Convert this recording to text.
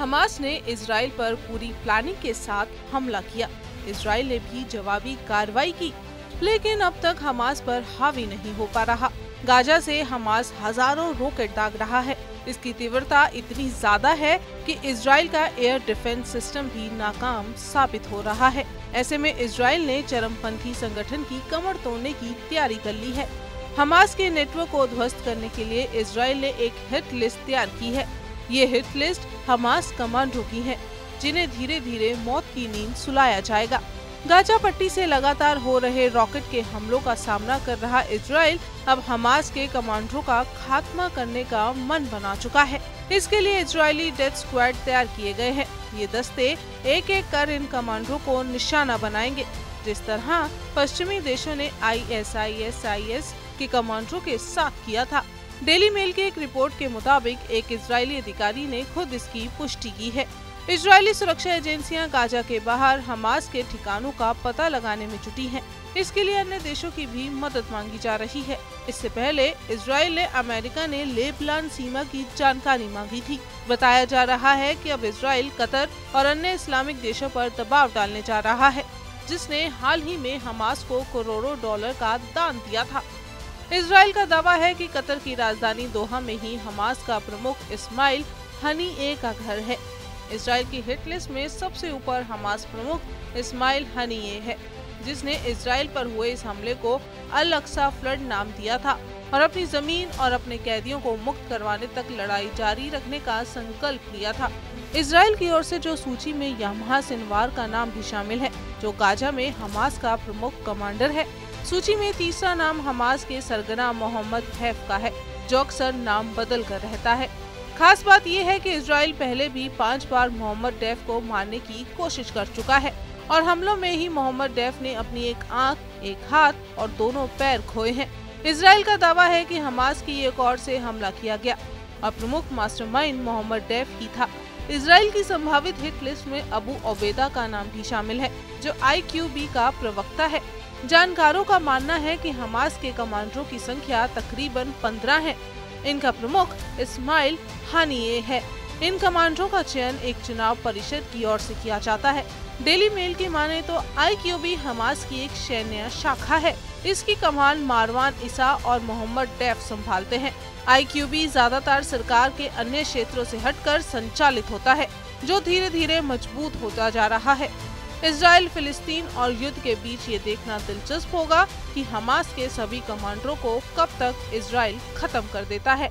Hamas ने Israel पर पूरी प्लानिंग के साथ हमला किया। इसराइल ने भी जवाबी कार्रवाई की, लेकिन अब तक हमास पर हावी नहीं हो पा रहा। गाजा से हमास हज़ारों रॉकेट दाग रहा है। इसकी तीव्रता इतनी ज़्यादा है कि इसराइल का एयर डिफेंस सिस्टम भी नाकाम साबित हो रहा है। ऐसे में इसराइल ने चरमपंथी संगठन की कमर तोड़ने की तैयारी कर ली है। हमास के नेटवर्क को ध्वस्त करने के लिए इसराइल ने एक हिट लिस्ट तैयार की है। ये हिट लिस्ट हमास कमांडो की है, जिन्हें धीरे धीरे मौत की नींद सुलाया जाएगा। गाजा पट्टी से लगातार हो रहे रॉकेट के हमलों का सामना कर रहा इसराइल अब हमास के कमांडरों का खात्मा करने का मन बना चुका है। इसके लिए इजरायली डेथ स्क्वाड तैयार किए गए हैं। ये दस्ते एक एक कर इन कमांडरों को निशाना बनाएँगे। जिस तरह पश्चिमी देशों ने I S I S I S के कमांडरों के साथ किया था डेली मेल की एक रिपोर्ट के मुताबिक एक इजरायली अधिकारी ने खुद इसकी पुष्टि की है। इजरायली सुरक्षा एजेंसियाँ गाजा के बाहर हमास के ठिकानों का पता लगाने में जुटी हैं। इसके लिए अन्य देशों की भी मदद मांगी जा रही है। इससे पहले इसराइल ने अमेरिका ने लेबलान सीमा की जानकारी मांगी थी। बताया जा रहा है कि अब इसराइल कतर और अन्य इस्लामिक देशों पर दबाव डालने जा रहा है, जिसने हाल ही में हमास को करोड़ों डॉलर का दान दिया था। इसराइल का दावा है कि कतर की राजधानी दोहा में ही हमास का प्रमुख इस्माइल हनी ए का घर है। इसराइल की हिट लिस्ट में सबसे ऊपर हमास प्रमुख इस्माइल ए है, जिसने इसराइल पर हुए इस हमले को अल अक्सा फ्लड नाम दिया था और अपनी ज़मीन और अपने कैदियों को मुक्त करवाने तक लड़ाई जारी रखने का संकल्प लिया था। इसराइल की ओर से जो सूची में यामहा सिनवार का नाम भी शामिल है, जो गाजा में हमास का प्रमुख कमांडर है। सूची में तीसरा नाम हमास के सरगना मोहम्मद हैफ का है, जो अक्सर नाम बदल कर रहता है। खास बात यह है कि इसराइल पहले भी पाँच बार मोहम्मद डैफ को मारने की कोशिश कर चुका है, और हमलों में ही मोहम्मद डैफ ने अपनी एक आँख, एक हाथ और दोनों पैर खोए हैं। इसराइल का दावा है कि हमास की एक और से हमला किया गया। और प्रमुख मास्टरमाइंड मोहम्मद डैफ ही था। इसराइल की संभावित हिट लिस्ट में अबू ओबेदा का नाम भी शामिल है, जो आईक्यूबी का प्रवक्ता है। जानकारों का मानना है कि हमास के कमांडरों की संख्या तकरीबन 15 है। इनका प्रमुख इस्माइल हानिए है। इन कमांडरों का चयन एक चुनाव परिषद की ओर से किया जाता है। डेली मेल की माने तो आईक्यूबी हमास की एक सैन्य शाखा है। इसकी कमान मारवान ईसा और मोहम्मद डैफ संभालते हैं। आईक्यूबी ज़्यादातर सरकार के अन्य क्षेत्रों से हटकर संचालित होता है, जो धीरे धीरे मज़बूत होता जा रहा है। इसराइल फिलिस्तीन और युद्ध के बीच ये देखना दिलचस्प होगा कि हमास के सभी कमांडरों को कब तक इसराइल खत्म कर देता है।